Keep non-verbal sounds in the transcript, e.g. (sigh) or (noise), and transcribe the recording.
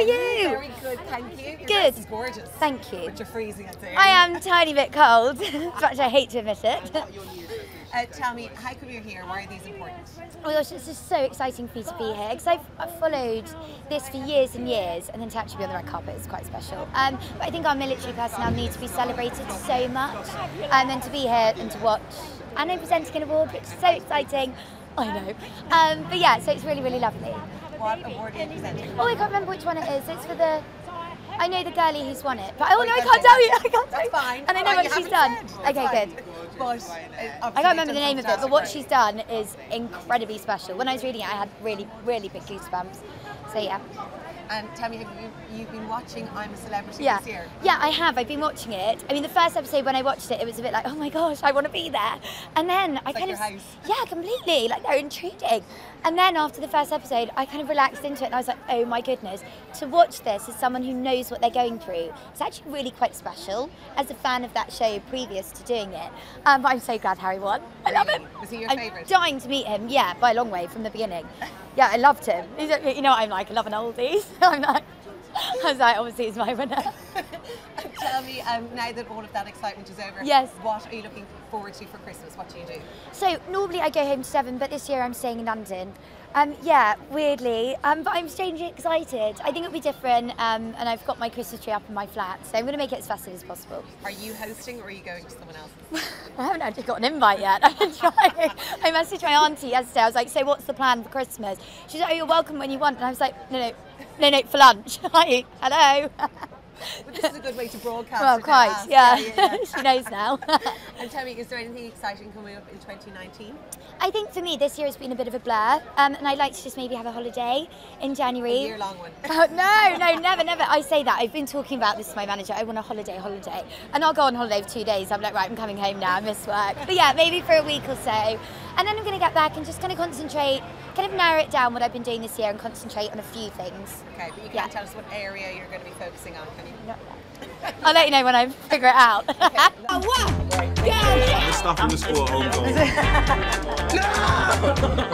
are you? Very good, thank you. Your Good. dress is gorgeous. Thank you. But you're freezing out there. I am tiny bit cold, but I hate to admit it. Uh, tell me, how come you're here? Why are these important? Oh my gosh, it's just so exciting for me to be here because I've, I've followed this for years and years, and then to actually be on the red carpet is quite special. Um, but I think our military personnel need to be celebrated so much, um, and to be here and to watch. And I'm presenting an award, which is so exciting. I know. Um, but yeah, so it's really, really lovely. What award are you presenting? Oh, I can't remember which one it is. It's for the. I know the girlie who's won it, but oh, Oh, no, you I can't can't tell you. I can't tell you. fine. And I know Fine, what she's done. said. Okay, good. But I can't remember the name of it, but what she's done is incredibly special. When I was reading it, I had really, really big goosebumps. So yeah, And tell me, have you you've been watching I'm a Celebrity yeah, this year? yeah. I have. I've been watching it. I mean, the first episode when I watched it, it was a bit like, oh my gosh, I want to be there. And then I like kind your of, house. yeah, completely. Like they're intruding. And then after the first episode, I kind of relaxed into it, and I was like, oh my goodness, to watch this as someone who knows what they're going through, it's actually really quite special. As a fan of that show previous to doing it, um, but I'm so glad Harry won. I love him. Was he your I'm favourite? dying to meet him. Yeah, by a long way from the beginning. Yeah, I loved him. You know what I'm like. I love an oldie. (laughs) I'm like, I was like, obviously he's my winner. (laughs) And tell me, um, now that all of that excitement is over, Yes. what are you looking forward to for Christmas? What do you do? So normally I go home to Devon, but this year I'm staying in London. Um, yeah, weirdly, um, but I'm strangely excited. I think it'll be different, um, and I've got my Christmas tree up in my flat, so I'm going to make it as festive as possible. Are you hosting or are you going to someone else? (laughs) I haven't actually got an invite yet. (laughs) I've been trying. I messaged my auntie yesterday. I was like, "So what's the plan for Christmas?" She's like, "Oh, you're welcome when you want." And I was like, "No, no, no, no, for lunch." (laughs) Hi, hello. But this is a good way to broadcast. well, quite. ask. Yeah, yeah, yeah. (laughs) she knows now. (laughs) and tell me, is there anything exciting coming up in 2019? I think for me, this year has been a bit of a blur, um, and I'd like to just maybe have a holiday in January. A year-long one. (laughs) Oh, no, no, never, never. I say that. I've been talking about this to my manager. I want a holiday, holiday. And I'll go on holiday for two days. I'm like, right, I'm coming home now. I miss work. But yeah, maybe for a week or so. And then I'm going to get back and just kind of concentrate, kind of narrow it down what I've been doing this year and concentrate on a few things. Okay, but you can't tell us what area you're going to be focusing on, can you? not? I'll let you know when I figure it out. (laughs) (laughs) The stuff in the school at home goal.